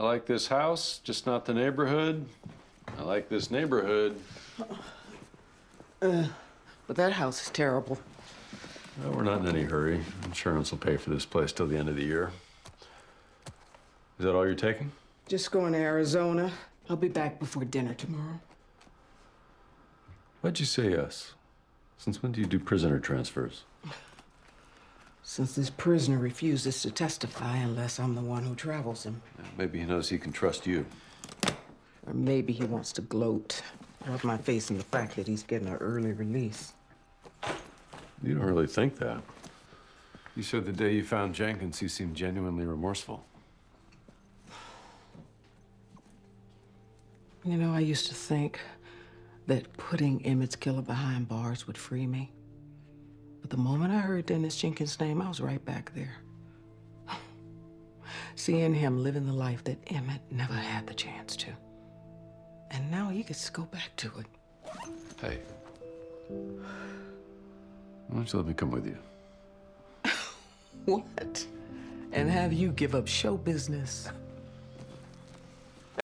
I like this house, just not the neighborhood. I like this neighborhood. Uh, but that house is terrible. Well, we're not in any hurry. Insurance will pay for this place till the end of the year. Is that all you're taking? Just going to Arizona. I'll be back before dinner tomorrow. Why'd you say yes? Since when do you do prisoner transfers? Since this prisoner refuses to testify unless I'm the one who travels him. Uh, maybe he knows he can trust you. Or maybe he wants to gloat. Rub my face in the fact that he's getting an early release. You don't really think that. You said the day you found Jenkins, he seemed genuinely remorseful. You know, I used to think that putting Emmett's killer behind bars would free me. But the moment I heard Dennis Jenkins' name, I was right back there. Seeing him living the life that Emmett never had the chance to. And now he gets to go back to it. Hey. Why don't you let me come with you? What? And have you give up show business?